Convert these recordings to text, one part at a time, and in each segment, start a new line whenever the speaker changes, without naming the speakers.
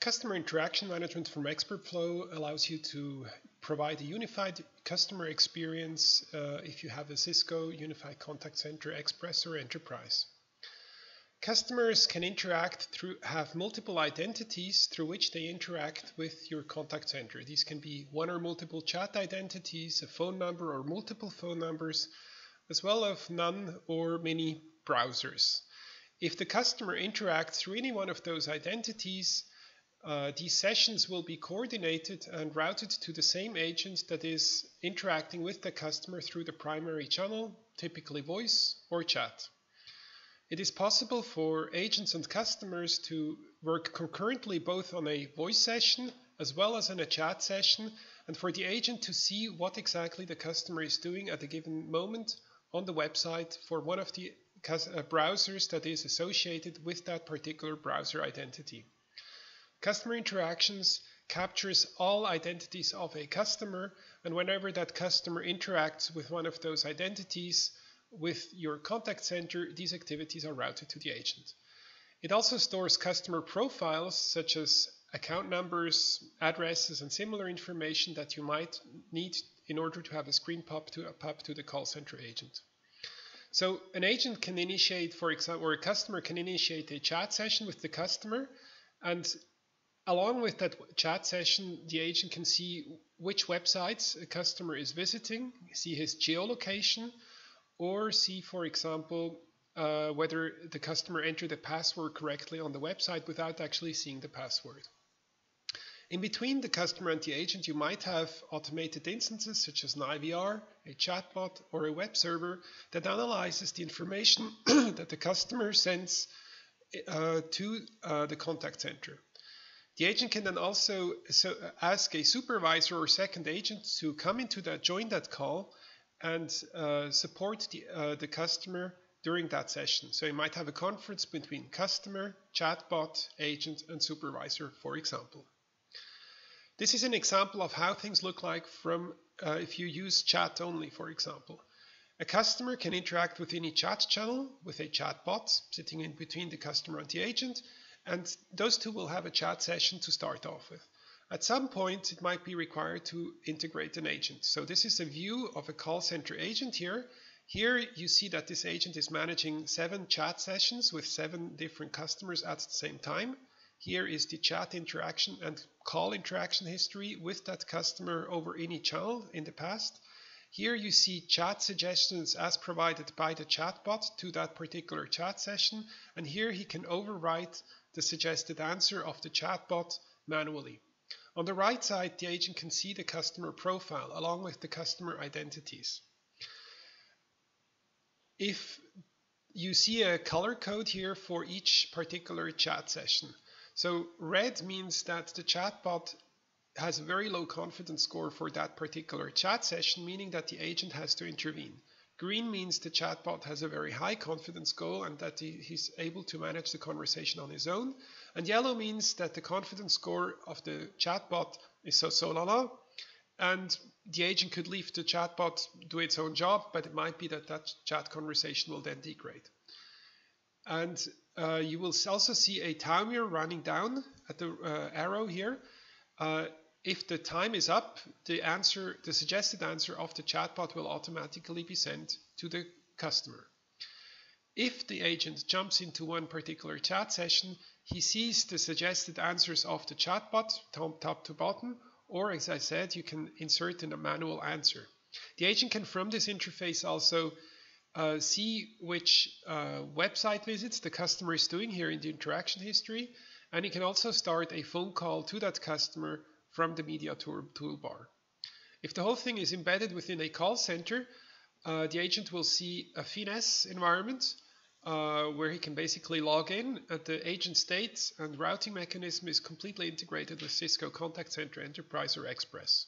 Customer interaction management from ExpertFlow allows you to provide a unified customer experience uh, if you have a Cisco Unified Contact Center Express or Enterprise. Customers can interact through have multiple identities through which they interact with your contact center. These can be one or multiple chat identities, a phone number or multiple phone numbers, as well as none or many browsers. If the customer interacts through any one of those identities, uh, these sessions will be coordinated and routed to the same agent that is interacting with the customer through the primary channel, typically voice or chat. It is possible for agents and customers to work concurrently both on a voice session as well as on a chat session and for the agent to see what exactly the customer is doing at a given moment on the website for one of the uh, browsers that is associated with that particular browser identity. Customer interactions captures all identities of a customer and whenever that customer interacts with one of those identities with your contact center, these activities are routed to the agent. It also stores customer profiles such as account numbers, addresses, and similar information that you might need in order to have a screen pop to, a pop to the call center agent. So an agent can initiate, for example, or a customer can initiate a chat session with the customer and Along with that chat session, the agent can see which websites a customer is visiting, see his geolocation, or see, for example, uh, whether the customer entered the password correctly on the website without actually seeing the password. In between the customer and the agent, you might have automated instances such as an IVR, a chatbot, or a web server that analyzes the information that the customer sends uh, to uh, the contact center. The agent can then also ask a supervisor or second agent to come into that, join that call, and uh, support the, uh, the customer during that session. So you might have a conference between customer, chatbot, agent, and supervisor, for example. This is an example of how things look like from uh, if you use chat only, for example. A customer can interact with any chat channel with a chatbot sitting in between the customer and the agent, and those two will have a chat session to start off with. At some point, it might be required to integrate an agent. So this is a view of a call center agent here. Here you see that this agent is managing seven chat sessions with seven different customers at the same time. Here is the chat interaction and call interaction history with that customer over any channel in the past. Here you see chat suggestions as provided by the chatbot to that particular chat session. And here he can overwrite the suggested answer of the chatbot manually. On the right side, the agent can see the customer profile along with the customer identities. If you see a color code here for each particular chat session. So red means that the chatbot has a very low confidence score for that particular chat session, meaning that the agent has to intervene. Green means the chatbot has a very high confidence goal and that he, he's able to manage the conversation on his own. And yellow means that the confidence score of the chatbot is so so la la. And the agent could leave the chatbot do its own job, but it might be that that chat conversation will then degrade. And uh, you will also see a timer running down at the uh, arrow here. Uh, if the time is up, the answer, the suggested answer of the chatbot will automatically be sent to the customer. If the agent jumps into one particular chat session, he sees the suggested answers of the chatbot, top, to bottom, or as I said, you can insert in a manual answer. The agent can from this interface also uh, see which uh, website visits the customer is doing here in the interaction history, and he can also start a phone call to that customer from the media tool toolbar. If the whole thing is embedded within a call center, uh, the agent will see a Finesse environment uh, where he can basically log in at the agent state and routing mechanism is completely integrated with Cisco Contact Center Enterprise or Express.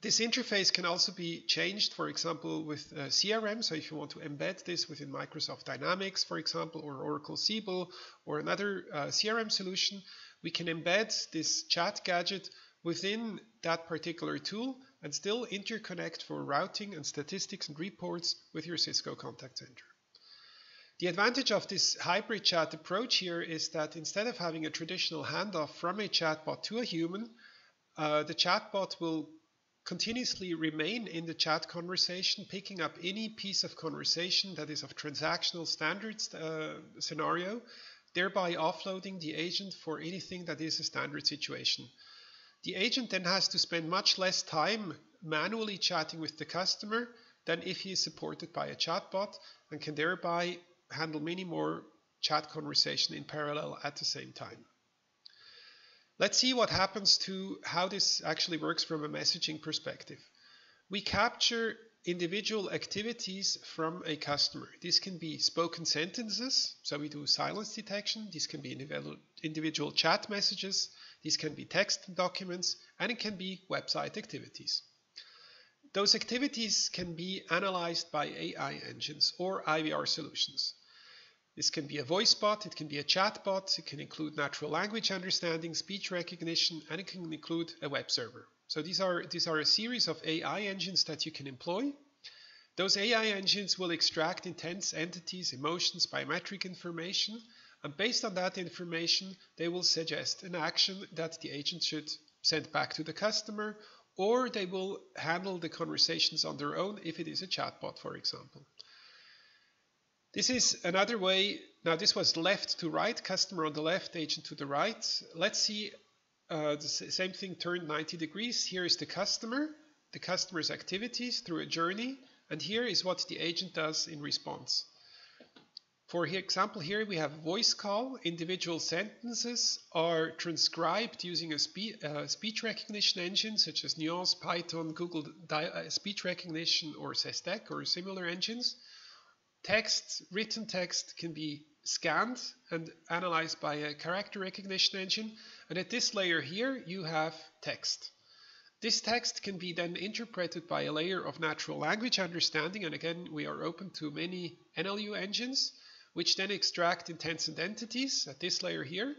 This interface can also be changed, for example, with uh, CRM. So if you want to embed this within Microsoft Dynamics, for example, or Oracle Siebel, or another uh, CRM solution, we can embed this chat gadget within that particular tool and still interconnect for routing and statistics and reports with your Cisco contact center. The advantage of this hybrid chat approach here is that instead of having a traditional handoff from a chatbot to a human, uh, the chatbot will continuously remain in the chat conversation, picking up any piece of conversation that is of transactional standards uh, scenario, thereby offloading the agent for anything that is a standard situation. The agent then has to spend much less time manually chatting with the customer than if he is supported by a chatbot and can thereby handle many more chat conversation in parallel at the same time. Let's see what happens to how this actually works from a messaging perspective. We capture individual activities from a customer. This can be spoken sentences, so we do silence detection. This can be individual chat messages. These can be text documents, and it can be website activities. Those activities can be analyzed by AI engines or IVR solutions. This can be a voice bot, it can be a chat bot, it can include natural language understanding, speech recognition, and it can include a web server. So these are, these are a series of AI engines that you can employ. Those AI engines will extract intents, entities, emotions, biometric information, and based on that information, they will suggest an action that the agent should send back to the customer, or they will handle the conversations on their own if it is a chatbot, for example. This is another way. Now, this was left to right, customer on the left, agent to the right. Let's see uh, the same thing turned 90 degrees. Here is the customer, the customer's activities through a journey, and here is what the agent does in response. For example, here we have voice call. Individual sentences are transcribed using a spe uh, speech recognition engine such as Nuance, Python, Google uh, Speech Recognition, or Sestek or similar engines. Text, written text can be scanned and analyzed by a character recognition engine. And at this layer here, you have text. This text can be then interpreted by a layer of natural language understanding. And again, we are open to many NLU engines, which then extract intents and entities at this layer here.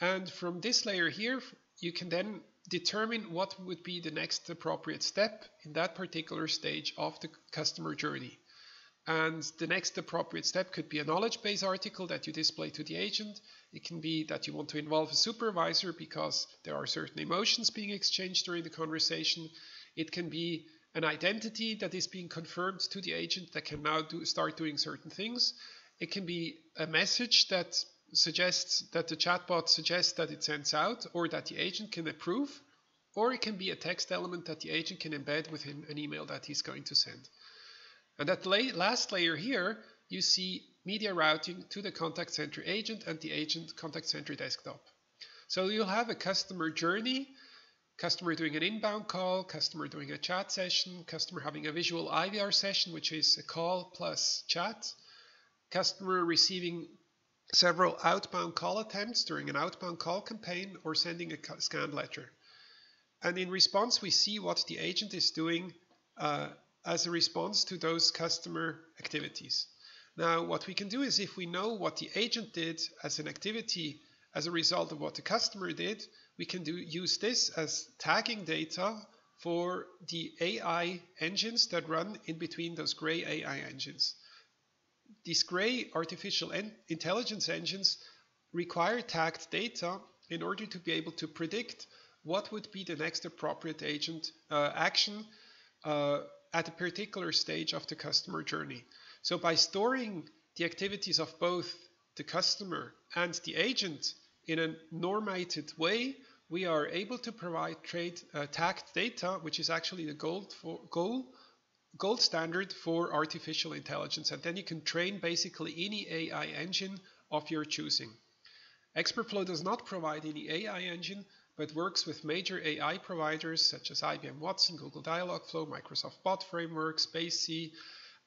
And from this layer here, you can then determine what would be the next appropriate step in that particular stage of the customer journey. And the next appropriate step could be a knowledge base article that you display to the agent. It can be that you want to involve a supervisor because there are certain emotions being exchanged during the conversation. It can be an identity that is being confirmed to the agent that can now do, start doing certain things. It can be a message that suggests that the chatbot suggests that it sends out or that the agent can approve. Or it can be a text element that the agent can embed within an email that he's going to send. And that la last layer here, you see media routing to the contact center agent and the agent contact center desktop. So you'll have a customer journey, customer doing an inbound call, customer doing a chat session, customer having a visual IVR session, which is a call plus chat, customer receiving several outbound call attempts during an outbound call campaign or sending a scanned letter. And in response, we see what the agent is doing uh, as a response to those customer activities. Now, what we can do is if we know what the agent did as an activity as a result of what the customer did, we can do, use this as tagging data for the AI engines that run in between those gray AI engines. These gray artificial intelligence engines require tagged data in order to be able to predict what would be the next appropriate agent uh, action uh, at a particular stage of the customer journey. So by storing the activities of both the customer and the agent in a normated way, we are able to provide trade uh, tagged data, which is actually the gold, for, goal, gold standard for artificial intelligence. And then you can train basically any AI engine of your choosing. ExpertFlow does not provide any AI engine, but works with major AI providers such as IBM Watson, Google Dialogflow, Microsoft Bot Framework, spaCy,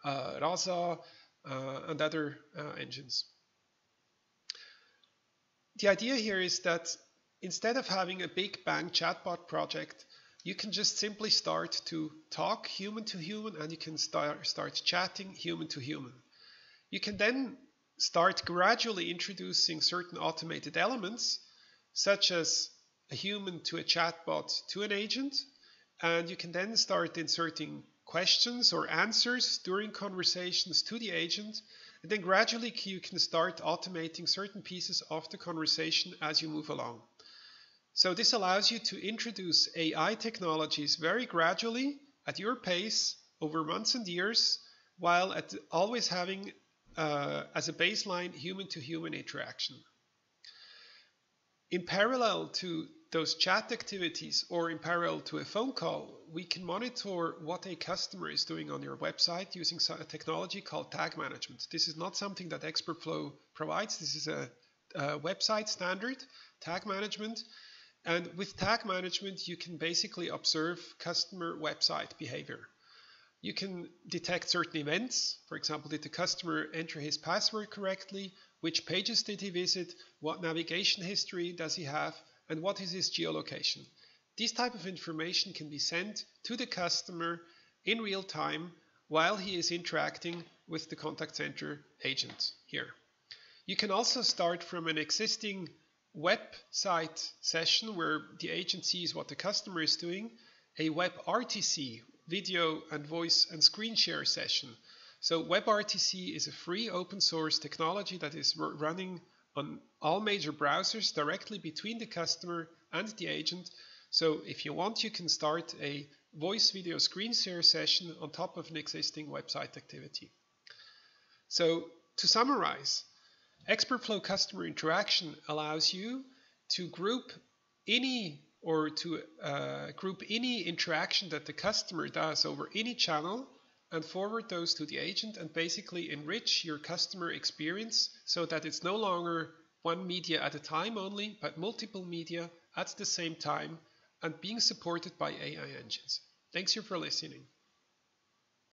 uh, Rasa, uh, and other uh, engines. The idea here is that instead of having a big bang chatbot project, you can just simply start to talk human to human and you can start, start chatting human to human. You can then start gradually introducing certain automated elements, such as a human to a chatbot to an agent, and you can then start inserting questions or answers during conversations to the agent, And then gradually you can start automating certain pieces of the conversation as you move along. So this allows you to introduce AI technologies very gradually at your pace over months and years, while at always having uh, as a baseline human to human interaction. In parallel to those chat activities or in parallel to a phone call, we can monitor what a customer is doing on your website using a technology called tag management. This is not something that ExpertFlow provides. This is a, a website standard, tag management. And with tag management, you can basically observe customer website behavior. You can detect certain events. For example, did the customer enter his password correctly? Which pages did he visit? What navigation history does he have? And what is his geolocation? This type of information can be sent to the customer in real time while he is interacting with the contact center agent here. You can also start from an existing website session where the agent sees what the customer is doing, a web RTC video and voice and screen share session. So WebRTC is a free open source technology that is running on all major browsers directly between the customer and the agent. So if you want, you can start a voice video screen share session on top of an existing website activity. So to summarize, ExpertFlow customer interaction allows you to group any or to uh, group any interaction that the customer does over any channel and forward those to the agent and basically enrich your customer experience so that it's no longer one media at a time only, but multiple media at the same time and being supported by AI engines. Thanks you for listening.